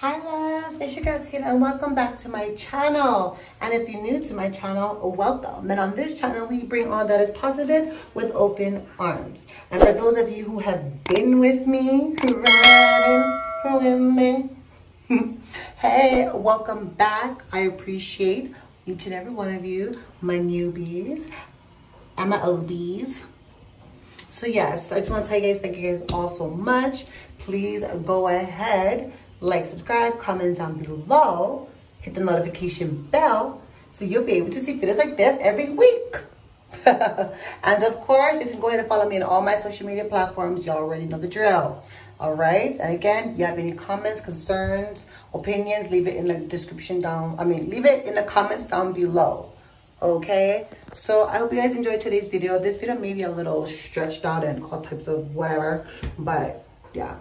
Hi loves, it's your girl Tila and welcome back to my channel. And if you're new to my channel, welcome. And on this channel, we bring all that is positive with open arms. And for those of you who have been with me, riding with me, hey, welcome back. I appreciate each and every one of you, my newbies and my OBs. So yes, I just want to tell you guys, thank you guys all so much. Please go ahead like, subscribe, comment down below, hit the notification bell so you'll be able to see videos like this every week. and of course, you can go ahead and follow me on all my social media platforms. Y'all already know the drill. All right. And again, you have any comments, concerns, opinions, leave it in the description down. I mean, leave it in the comments down below. Okay. So I hope you guys enjoyed today's video. This video may be a little stretched out and all types of whatever. But yeah.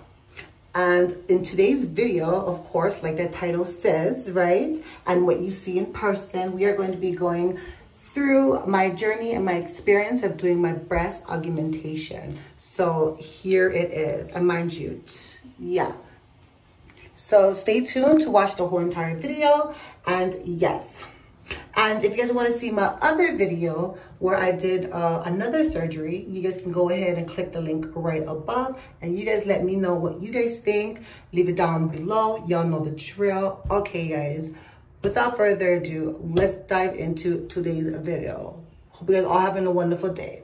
And in today's video, of course, like the title says, right? And what you see in person, we are going to be going through my journey and my experience of doing my breast augmentation. So here it is. And mind you, yeah. So stay tuned to watch the whole entire video. And yes, and if you guys want to see my other video where I did uh, another surgery, you guys can go ahead and click the link right above. And you guys let me know what you guys think. Leave it down below. Y'all know the drill. Okay, guys. Without further ado, let's dive into today's video. Hope you guys all having a wonderful day.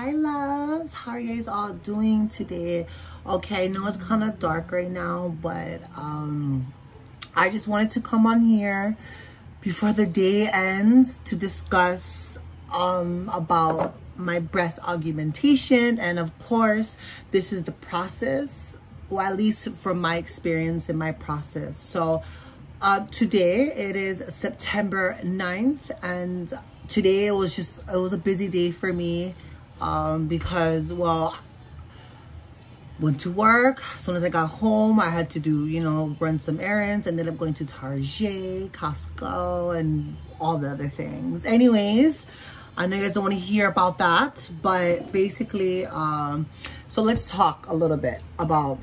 Hi are you guys all doing today? Okay, I know it's kind of dark right now, but um, I just wanted to come on here before the day ends to discuss um, about my breast augmentation. And of course, this is the process, or at least from my experience in my process. So uh, today, it is September 9th, and today it was just, it was a busy day for me um, because, well, went to work. As soon as I got home, I had to do, you know, run some errands. And ended up going to Target, Costco, and all the other things. Anyways, I know you guys don't want to hear about that, but basically, um, so let's talk a little bit about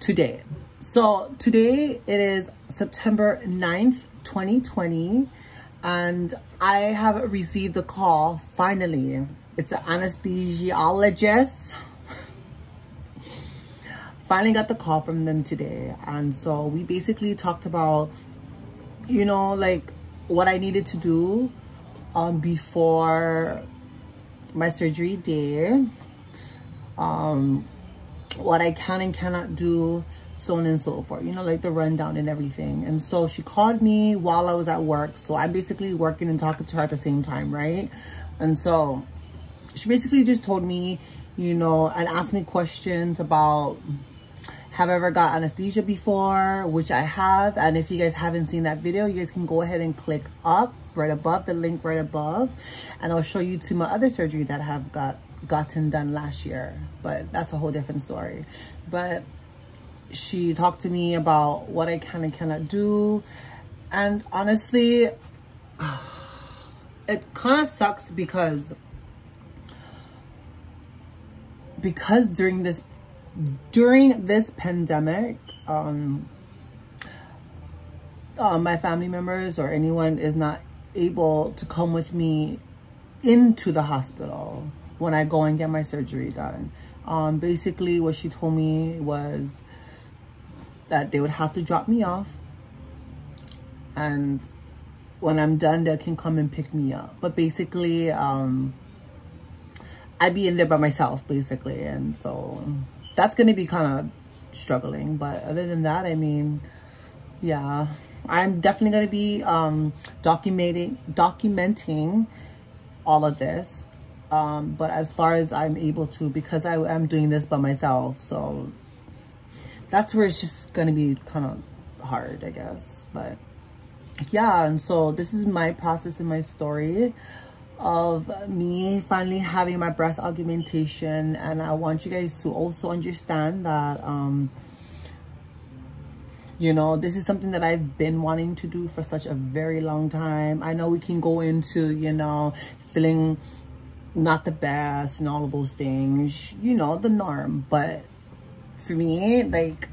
today. So today it is September 9th, 2020, and I have received a call finally it's an anesthesiologist. Finally got the call from them today. And so we basically talked about, you know, like what I needed to do um, before my surgery day. Um, what I can and cannot do, so on and so forth. You know, like the rundown and everything. And so she called me while I was at work. So I'm basically working and talking to her at the same time, right? And so she basically just told me, you know, and asked me questions about have I ever got anesthesia before, which I have. And if you guys haven't seen that video, you guys can go ahead and click up right above, the link right above. And I'll show you to my other surgery that I have got gotten done last year. But that's a whole different story. But she talked to me about what I can and cannot do. And honestly, it kind of sucks because because during this during this pandemic um uh, my family members or anyone is not able to come with me into the hospital when I go and get my surgery done. Um, basically, what she told me was that they would have to drop me off and when I'm done, they can come and pick me up. But basically, um, I'd be in there by myself, basically. And so that's going to be kind of struggling. But other than that, I mean, yeah, I'm definitely going to be um, documenting, documenting all of this. Um, but as far as I'm able to, because I am doing this by myself, so that's where it's just going to be kind of hard, I guess. But yeah, and so this is my process and my story of me finally having my breast augmentation and I want you guys to also understand that um you know this is something that I've been wanting to do for such a very long time I know we can go into you know feeling not the best and all of those things, you know, the norm. But for me, like,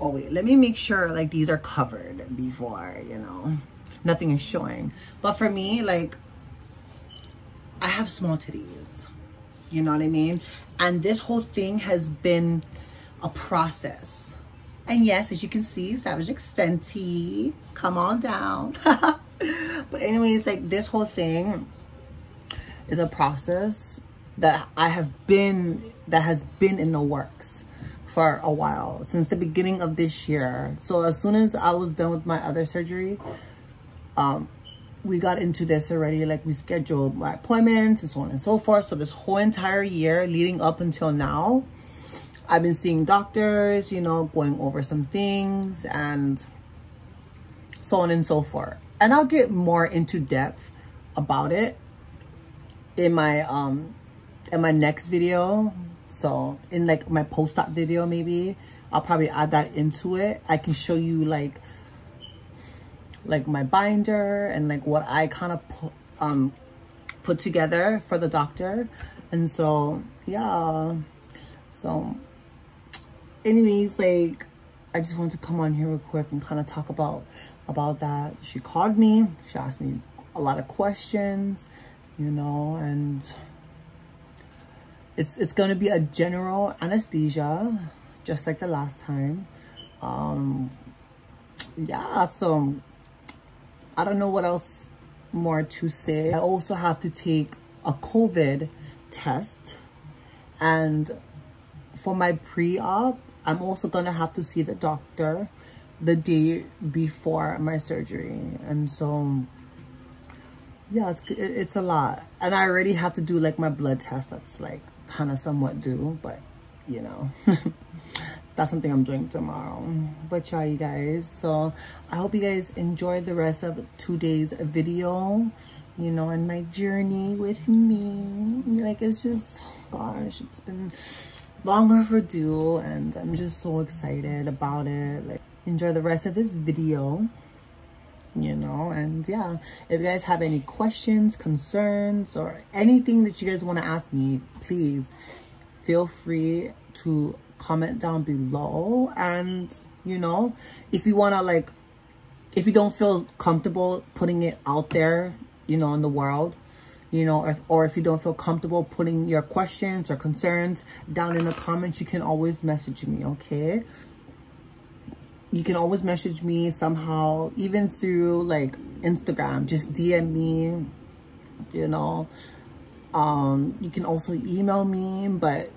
oh wait, let me make sure like these are covered before, you know, nothing is showing. But for me, like, I have small titties, you know what I mean? And this whole thing has been a process. And yes, as you can see, Savage X Fenty, come on down. but anyways, like this whole thing is a process that I have been, that has been in the works for a while, since the beginning of this year. So as soon as I was done with my other surgery, um, we got into this already, like we scheduled my appointments and so on and so forth. So this whole entire year leading up until now, I've been seeing doctors, you know, going over some things and so on and so forth. And I'll get more into depth about it in my um in my next video so in like my post-op video maybe i'll probably add that into it i can show you like like my binder and like what i kind of put um put together for the doctor. And so yeah. So anyways like i just wanted to come on here real quick and kind of talk about about that. She called me. She asked me a lot of questions you know, and it's, it's to be a general anesthesia, just like the last time. Um, yeah, so I don't know what else more to say. I also have to take a COVID test and for my pre-op, I'm also going to have to see the doctor the day before my surgery. And so yeah, it's it's a lot. And I already have to do like my blood test that's like kind of somewhat due, but you know, that's something I'm doing tomorrow. But yeah, you guys, so I hope you guys enjoy the rest of today's video, you know, and my journey with me. Like, it's just, gosh, it's been long overdue and I'm just so excited about it. Like, enjoy the rest of this video you know and yeah if you guys have any questions concerns or anything that you guys want to ask me please feel free to comment down below. And you know if you want to like if you don't feel comfortable putting it out there you know in the world you know if, or if you don't feel comfortable putting your questions or concerns down in the comments you can always message me okay? You can always message me somehow, even through like Instagram, just DM me, you know. Um, you can also email me, but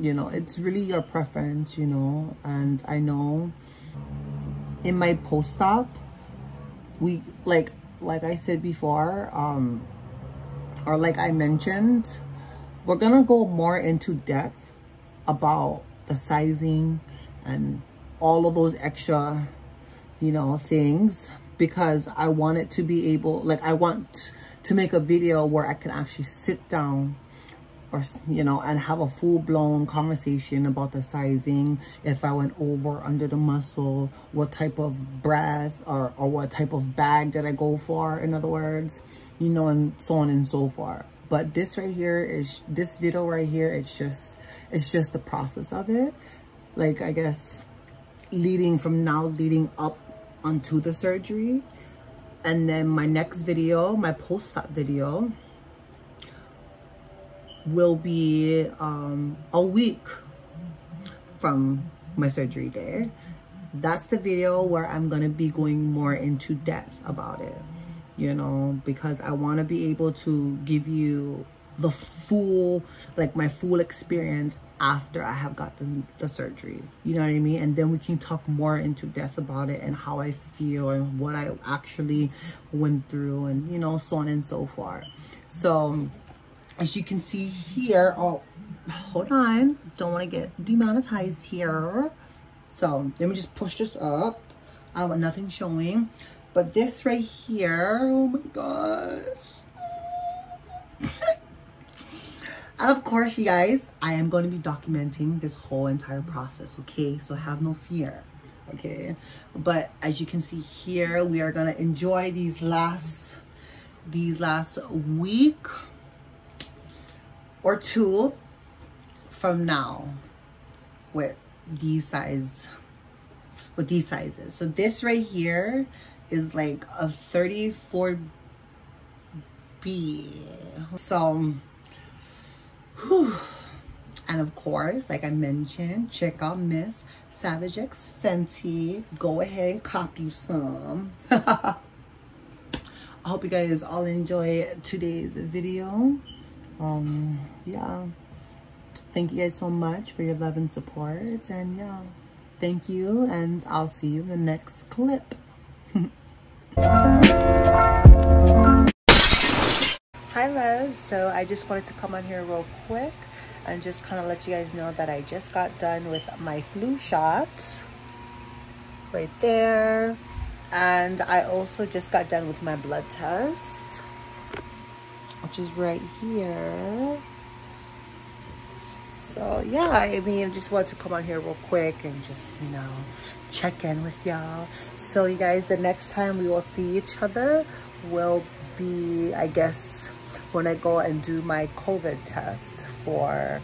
you know, it's really your preference, you know, and I know in my post-op, we, like, like I said before, um, or like I mentioned, we're gonna go more into depth about the sizing and all of those extra, you know, things because I want it to be able, like I want to make a video where I can actually sit down or, you know, and have a full-blown conversation about the sizing, if I went over under the muscle, what type of brass or, or what type of bag did I go for, in other words, you know, and so on and so forth. But this right here is, this video right here, it's just, it's just the process of it. Like, I guess, leading from now leading up onto the surgery and then my next video my post-op video will be um, a week from my surgery day that's the video where i'm going to be going more into depth about it you know because i want to be able to give you the full like my full experience after I have gotten the surgery. You know what I mean? And then we can talk more into depth about it and how I feel and what I actually went through and, you know, so on and so forth. So, as you can see here, oh, hold on. Don't want to get demonetized here. So, let me just push this up. I want nothing showing. But this right here, oh my gosh. of course, you guys, I am going to be documenting this whole entire process, okay? So have no fear, okay? But as you can see here, we are going to enjoy these last, these last week or two from now with these size with these sizes. So this right here is like a 34b so whew. and of course like i mentioned check out miss savage x fenty. Go ahead and copy some. I hope you guys all enjoy today's video um yeah. Thank you guys so much for your love and support and yeah. Thank you and i'll see you in the next clip. Hi loves so i just wanted to come on here real quick and just kind of let you guys know that i just got done with my flu shot right there. And i also just got done with my blood test which is right here. So yeah i mean I just wanted to come on here real quick and just you know check in with y'all. So you guys the next time we will see each other will be i guess when i go and do my covid test for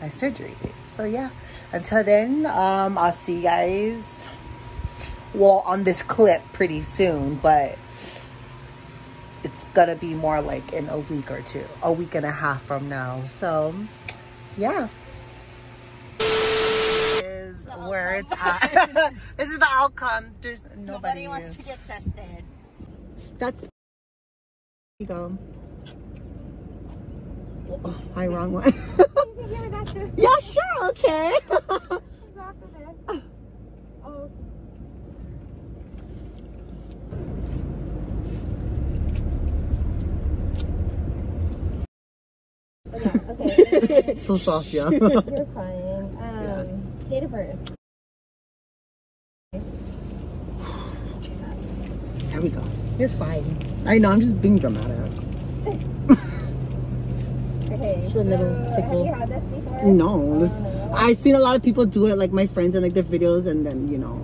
my surgery. So yeah. Until then um i'll see you guys well on this clip pretty soon but it's gonna be more like in a week or two a week and a half from now. So yeah. Is where it's at this is the outcome. There's nobody, Nobody wants to get tested. that's you go. Oh, hi wrong one. Yeah sure okay so soft yeah You're fine. Um, date of birth. jesus there we go You're fine. i know i'm just being dramatic Okay. Just a little so, tickle. Have you had this before? no this, Oh, i've seen a lot of people do it like my friends and like their videos and then you know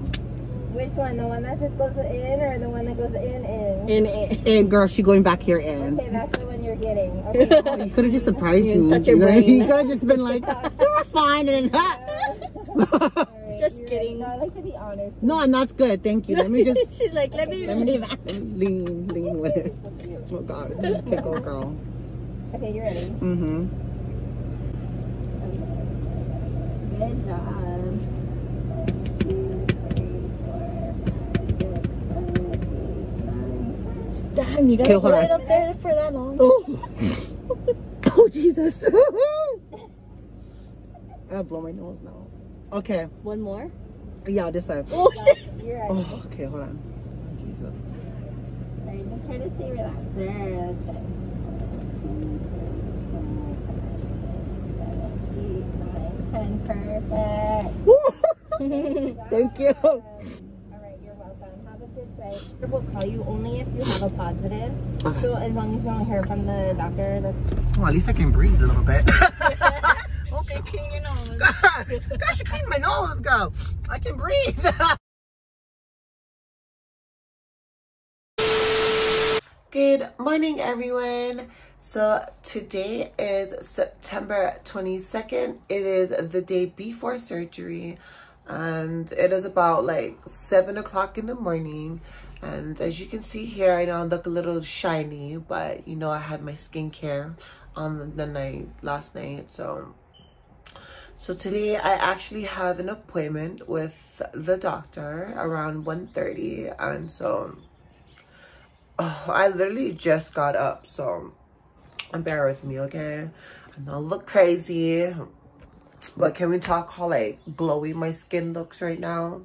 Which one? The one that just goes in or the one that goes in in? In it. and girl she going back here in Okay, that's the one you're getting. Okay. you could have just surprised You me touch your you know? you could have just been like you're fine and then Just kidding. right. No, I like to be honest. no and that's good thank you let me just She's like, let me. let me just lean lean with it oh god pickle girl Okay, you're ready. mm-hmm Good job. Damn, you Okay, gotta hold hold it on. up there for that long. oh oh jesus i ah, blow my nose now okay One more. yeah this side Oh shit. Oh, you're ready. oh okay hold on jesus Alright, just try to stay relaxed. There, that's it. Ten, perfect. thank you Alright, you're welcome. Have a good day. We'll call you only if you have a positive. Okay. So as long as you don't hear from the doctor, that's well at least i can breathe a little bit Should clean your nose. God, she cleaned my nose, girl. I can breathe. Good morning, everyone. So today is September 22nd. It is the day before surgery and it is about like 7 o'clock in the morning. And as you can see here, I know I look a little shiny, but you know I had my skincare on the night, last night, so. So today I actually have an appointment with the doctor around 1.30 and so oh, I literally just got up so bear with me okay? I don't look crazy but can we talk how like glowy my skin looks right now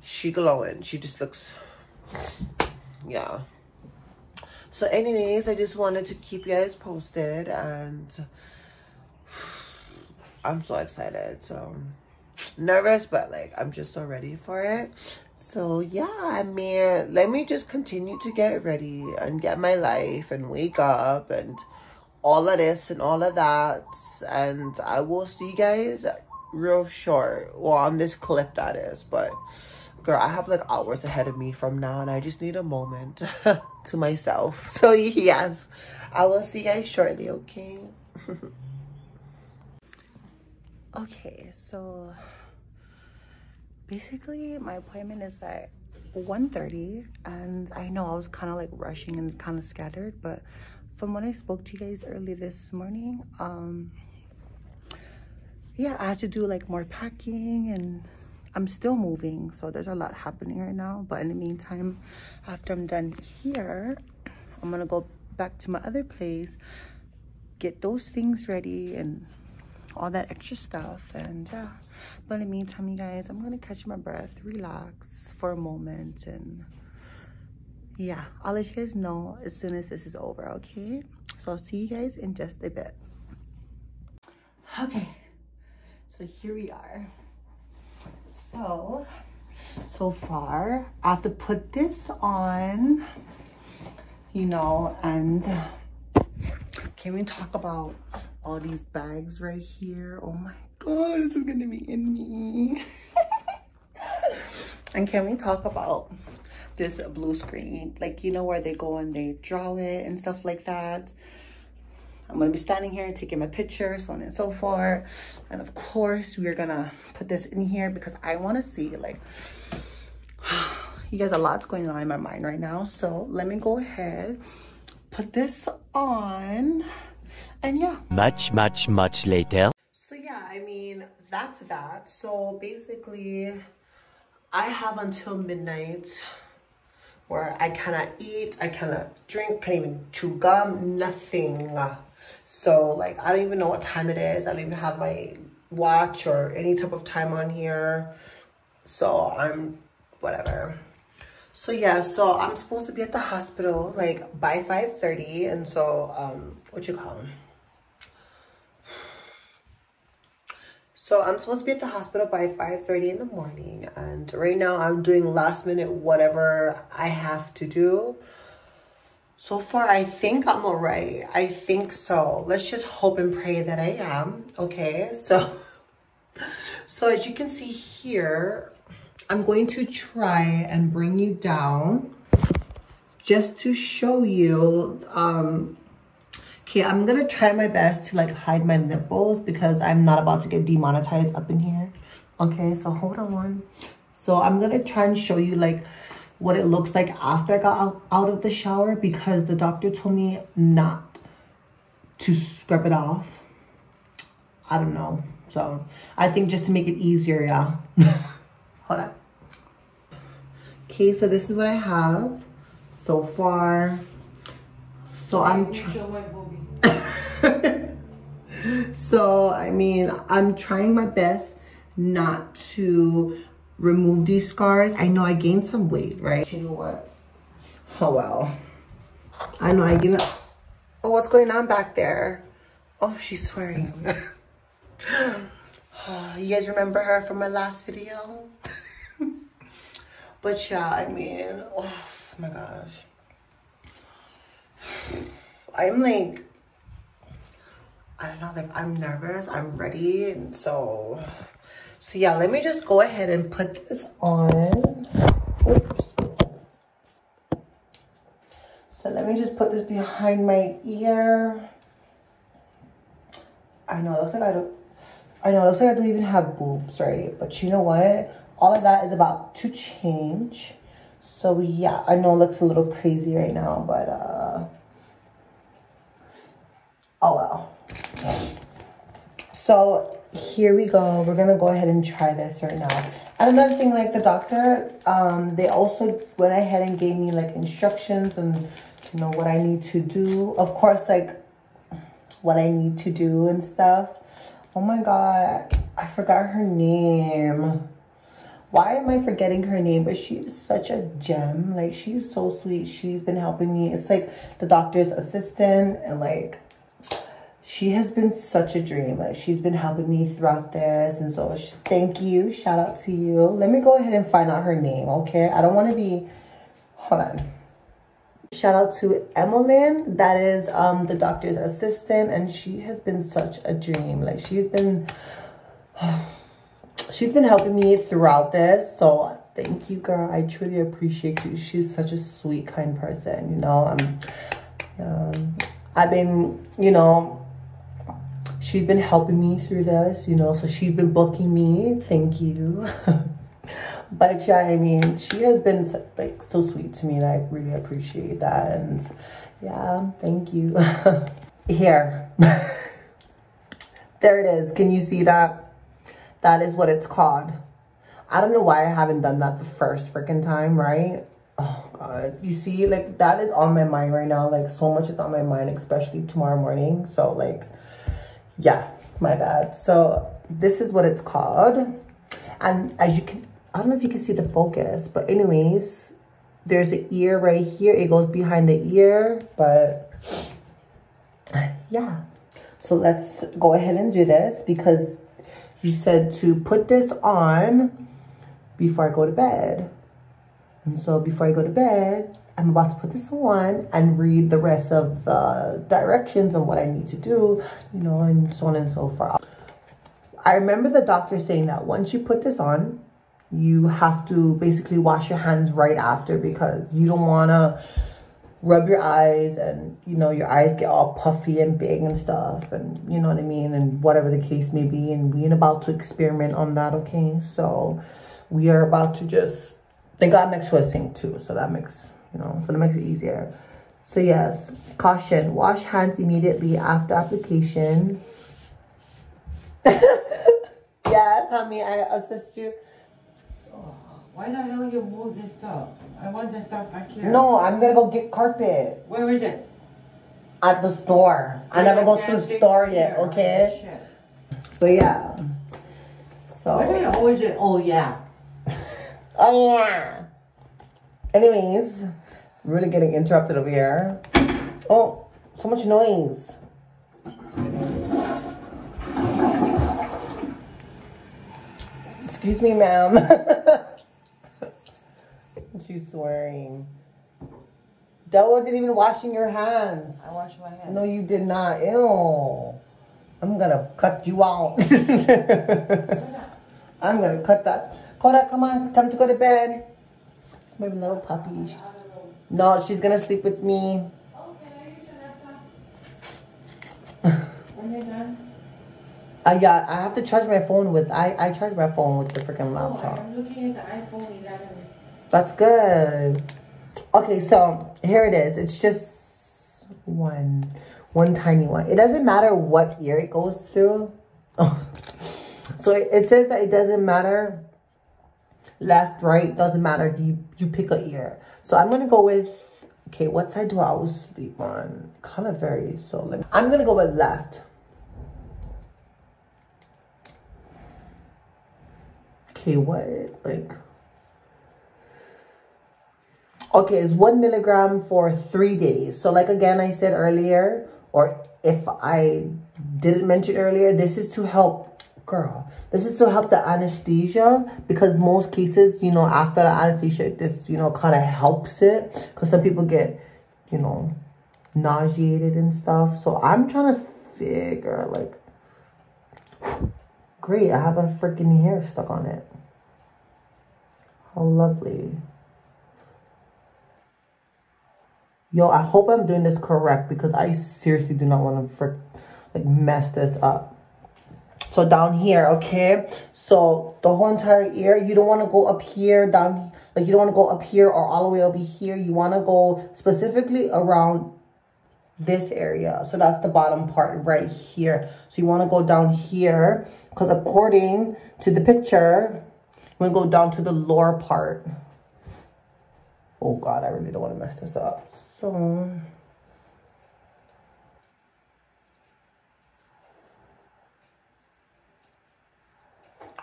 she glowing she just looks yeah so anyways I just wanted to keep you guys posted and I'm so excited. So nervous, but like I'm just so ready for it. So yeah, I mean, let me just continue to get ready and get my life and wake up and all of this and all of that. And I will see you guys real short. Well, on this clip that is, but girl, I have like hours ahead of me from now and I just need a moment to myself. So yes, I will see you guys shortly, okay? okay, so basically my appointment is at 1.30 and I know I was kind of like rushing and kind of scattered, but from when I spoke to you guys early this morning, um, yeah, I had to do like more packing and I'm still moving. So there's a lot happening right now. But in the meantime, after I'm done here, I'm gonna go back to my other place, get those things ready and all that extra stuff. And yeah, but in the meantime, you guys, I'm gonna catch my breath, relax for a moment and yeah, I'll let you guys know as soon as this is over, okay? So I'll see you guys in just a bit. Okay, so here we are. So, so far, I have to put this on, you know, and can we talk about all these bags right here? Oh my God, this is gonna be in me. and can we talk about this blue screen? Like, you know, where they go and they draw it and stuff like that. I'm gonna be standing here and taking my picture, so on and so forth. And of course, we're gonna put this in here because I wanna see like, you guys, a lot's going on in my mind right now. So let me go ahead, put this on, and yeah. Much, much, much later. So yeah, I mean, that's that. So basically, I have until midnight where I cannot eat, I cannot drink, can't even chew gum, nothing. So like, I don't even know what time it is. I don't even have my watch or any type of time on here. So I'm, whatever. So yeah, so I'm supposed to be at the hospital like by 5.30. And so, um, what you call them? So I'm supposed to be at the hospital by 5.30 in the morning. And right now I'm doing last minute whatever I have to do. So far, I think I'm all right. I think so. Let's just hope and pray that I am. Okay, so, so as you can see here, I'm going to try and bring you down just to show you. Um, okay, I'm to try my best to like hide my nipples because I'm not about to get demonetized up in here. Okay, so hold on. So I'm to try and show you like what it looks like after I got out, of the shower because the doctor told me not to scrub it off. I don't know. So I think just to make it easier, yeah. Hold on. Okay, so this is what I have so far. So I'm So, I mean, I'm trying my best not to remove these scars. I know I gained some weight, right? You know what? Oh, well. I know I gained... Oh, what's going on back there? Oh, she's swearing. you guys remember her from my last video? but yeah, I mean, oh my gosh. I'm like, I don't know, like I'm nervous, I'm ready, and so so yeah, let me just go ahead and put this on. Oops. So let me just put this behind my ear. I know, it looks like I don't, I know, it looks like I don't even have boobs, right? But you know what? All of that is about to change. So yeah, I know it looks a little crazy right now, but uh, oh well. So here we go. We're gonna go ahead and try this right now. And another thing, like the doctor, um, they also went ahead and gave me like instructions and you know what I need to do. Of course, like what I need to do and stuff. Oh my god, I forgot her name. Why am I forgetting her name? But she's such a gem. Like she's so sweet. She's been helping me. It's like the doctor's assistant and like she has been such a dream. Like she's been helping me throughout this. And so thank you. Shout out to you. Let me go ahead and find out her name, okay? I don't want to be, hold on. Shout out to Emmeline. That is um, the doctor's assistant. And she has been such a dream. Like she's been, she's been helping me throughout this. So thank you, girl. I truly appreciate you. She's such a sweet, kind person, you know? Um, um I've been, you know, she's been helping me through this, you know, so she's been booking me. Thank you. but yeah, I mean, she has been like so sweet to me and I really appreciate that. And yeah, thank you. Here. there it is. Can you see that? That is what it's called. I don't know why I haven't done that the first freaking time, right? Oh God, you see, like that is on my mind right now. Like so much is on my mind, especially tomorrow morning. So like, yeah, my bad. So this is what it's called. And as you can, I don't know if you can see the focus, but anyways, there's an ear right here. It goes behind the ear, but yeah. So let's go ahead and do this because you said to put this on before I go to bed. And so before I go to bed, I'm about to put this on and read the rest of the directions and what I need to do, you know, and so on and so forth. I remember the doctor saying that once you put this on, you have to basically wash your hands right after because you don't want to rub your eyes and, you know, your eyes get all puffy and big and stuff and, you know what I mean, and whatever the case may be. And we ain't about to experiment on that, okay? So we are about to just Thank God next to sink too, so that makes, you know, so that makes it easier. So yes, caution, wash hands immediately after application. yes, honey, I assist you. Oh, why the hell you move this stuff? I want this stuff back here. No, I'm gonna go get carpet. Where is it? At the store. I never go to the store yet, okay? Oh, so yeah. So. Where did always it? Oh yeah. Oh yeah. Anyways, really getting interrupted over here. Oh, so much noise. Excuse me, ma'am. She's swearing. That wasn't even washing your hands. I washed my hands. No, you did not. Ew. I'm gonna cut you out. I'm gonna cut that. Koda, come on. Time to go to bed. It's my little puppy. She's, no, she's gonna sleep with me. Done? Uh, I got. I have to charge my phone with. I I charge my phone with the freaking laptop. Oh. I'm looking at the iPhone 11. That's good. Okay, so here it is. It's just one, one tiny one. It doesn't matter what ear it goes through. so it, it says that it doesn't matter left, right, doesn't matter. You, you pick a ear. So I'm going to go with, okay, what side do I always sleep on? Kind of varies. So let me, I'm going to go with left. Okay, what, like, okay, it's one milligram for three days. So like, again, I said earlier, or if I didn't mention earlier, this is to help, girl, this is to help the anesthesia because most cases, you know, after the anesthesia, this, you know, kind of helps it because some people get, you know, nauseated and stuff. So I'm trying to figure like, great, I have a freaking hair stuck on it. How lovely. Yo, I hope I'm doing this correct because I seriously do not want to frick, like mess this up. So down here, okay? So the whole entire ear, you don't want to go up here, down, like you don't want to go up here or all the way over here. You want to go specifically around this area. So that's the bottom part right here. So you want to go down here because according to the picture, you want to go down to the lower part. Oh God, I really don't want to mess this up. So...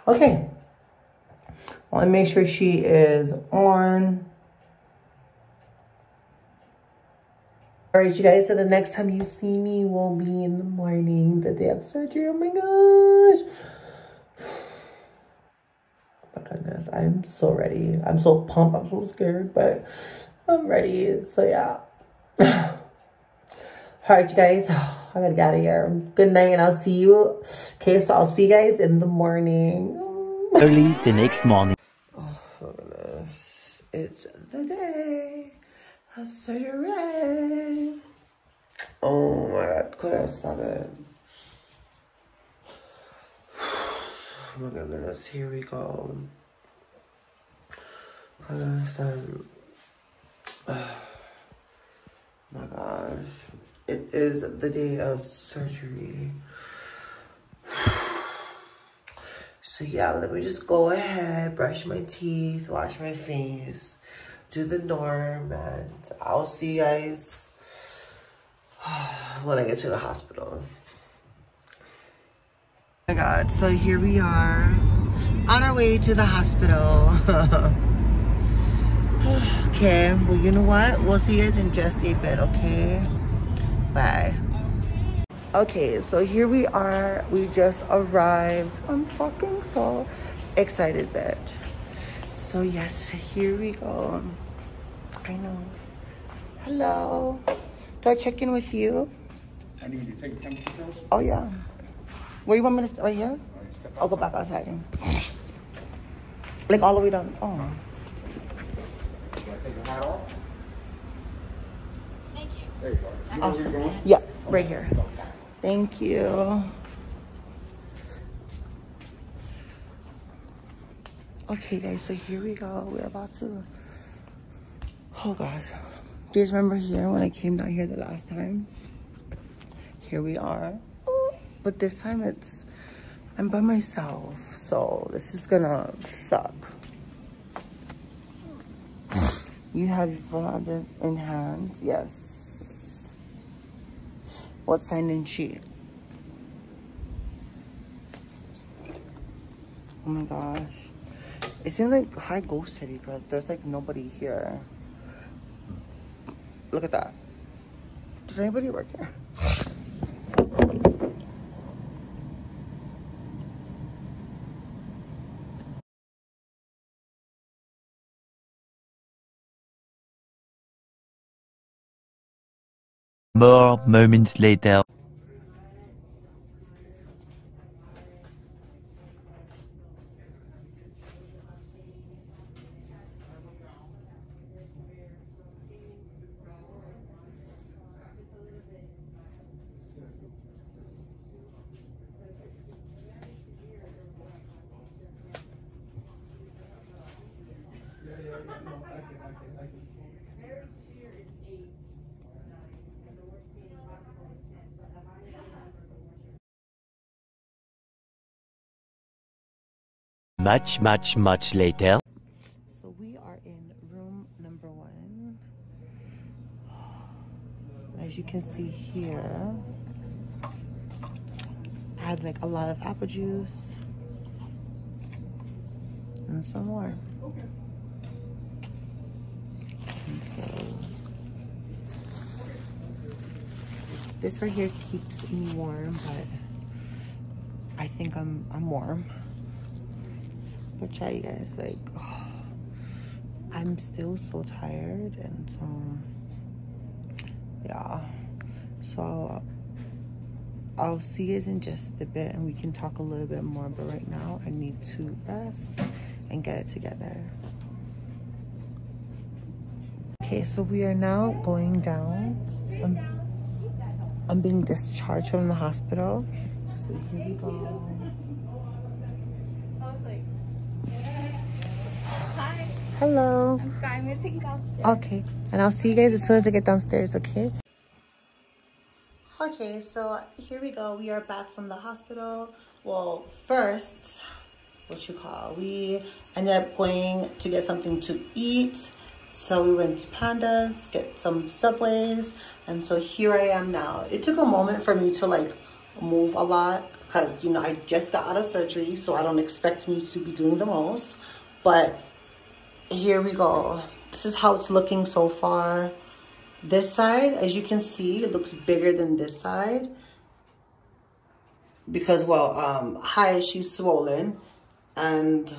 Okay. I want to make sure she is on. All right, you guys, so the next time you see me will be in the morning, the day of surgery. Oh my gosh. My goodness, I'm so ready. I'm so pumped. I'm so scared, but I'm ready. So, yeah. All right, you guys, I gotta get out of here. Good night, and I'll see you. Okay, so I'll see you guys in the morning. Early the next morning. Oh, my goodness. It's the day of surgery. Oh my god, could I stop it? Oh my goodness, here we go. Oh my gosh. It is the day of surgery. So yeah, let me just go ahead, brush my teeth, wash my face, do the norm, and I'll see you guys when I get to the hospital. Oh my god, so here we are on our way to the hospital. okay, well you know what? We'll see you guys in just a bit, okay? Bye. Okay, so here we are. We just arrived. I'm fucking so excited, bitch. So yes, here we go. I know. Hello. Do I check in with you? I need to take temperature. Oh yeah. Where you want me to stay? Right here? I'll go back outside. Like all the way down. Oh. Do I take your hat off? Thank you. There you go. You know where you're Awesome. Yeah, right here. Thank you. Okay, guys, so here we go. We're about to. Oh, gosh. Do you guys remember here when I came down here the last time? Here we are. Oh, but this time it's. I'm by myself, so this is gonna suck. You have uh, your phone in hand? Yes. What sign-in sheet? Oh my gosh. It seems like high ghost city because there's like nobody here. Look at that. Does anybody work here? More moments later. Much, much, much later. So we are in room number one. As you can see here, I had like a lot of apple juice and some more. And so this right here keeps me warm, but I think I'm I'm warm. But yeah, you guys, like, I'm still so tired, and so, yeah. So, I'll see you guys in just a bit, and we can talk a little bit more, but right now, I need to rest and get it together. Okay, so we are now going down. I'm, I'm being discharged from the hospital. So here we go. Hi, Hello. I'm Sky. I'm gonna take you downstairs. Okay, and I'll see you guys as soon as I get downstairs, okay? Okay, so here we go. We are back from the hospital. Well, first, what you call, we ended up going to get something to eat. So we went to Pandas, get some Subways, and so here I am now. It took a moment for me to like move a lot because, you know, I just got out of surgery, so I don't expect me to be doing the most. But here we go. This is how it's looking so far. This side, as you can see, it looks bigger than this side. Because, well, um, hi, she's swollen. And,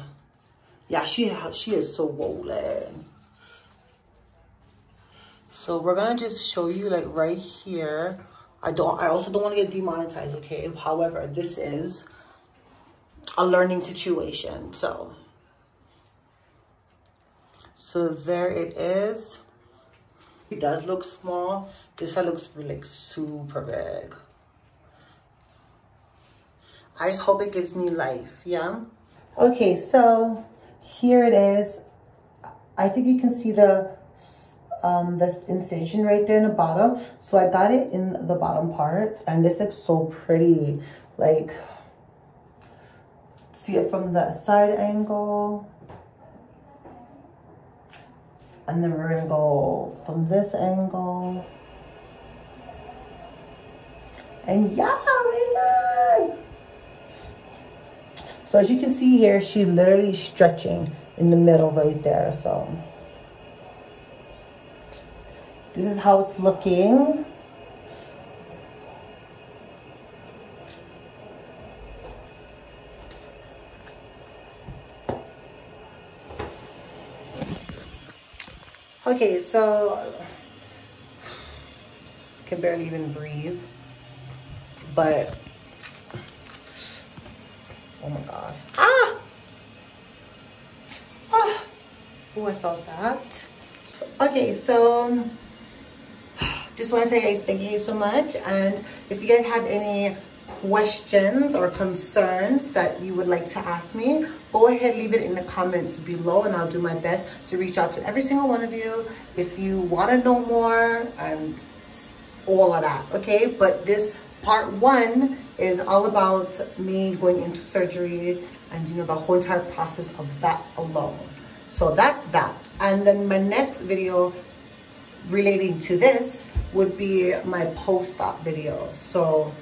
yeah, she, she is swollen. So we're gonna just show you like right here. I don't, I also don't want to get demonetized, okay? However, this is a learning situation, so. So there it is. It does look small. This side looks like super big. I just hope it gives me life, yeah? Okay, so here it is. I think you can see the um, this incision right there in the bottom. So I got it in the bottom part and this looks so pretty. Like, see it from the side angle. And then we're gonna go from this angle. And yeah, we're So as you can see here, she's literally stretching in the middle right there, so. This is how it's looking. Okay, so I can barely even breathe, but oh my god. Ah! Ah! Oh, I felt that. Okay, so just want to say guys thank you so much and if you guys had any questions or concerns that you would like to ask me go ahead leave it in the comments below and I'll do my best to reach out to every single one of you if you want to know more and all of that okay? But this part one is all about me going into surgery and you know the whole entire process of that alone. So that's that. And then my next video relating to this would be my post-op videos. So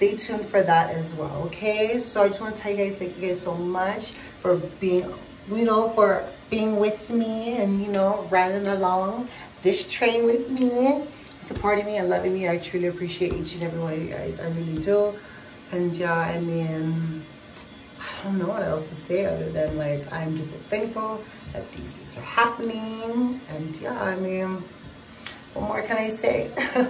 stay tuned for that as well, okay? So I just want to tell you guys, thank you guys so much for being, you know, for being with me and, you know, riding along this train with me, supporting me and loving me. I truly appreciate each and every one of you guys. I really do. And yeah, I mean, I don't know what else to say other than like, I'm just so thankful that these things are happening. And yeah, I mean, what more can I say?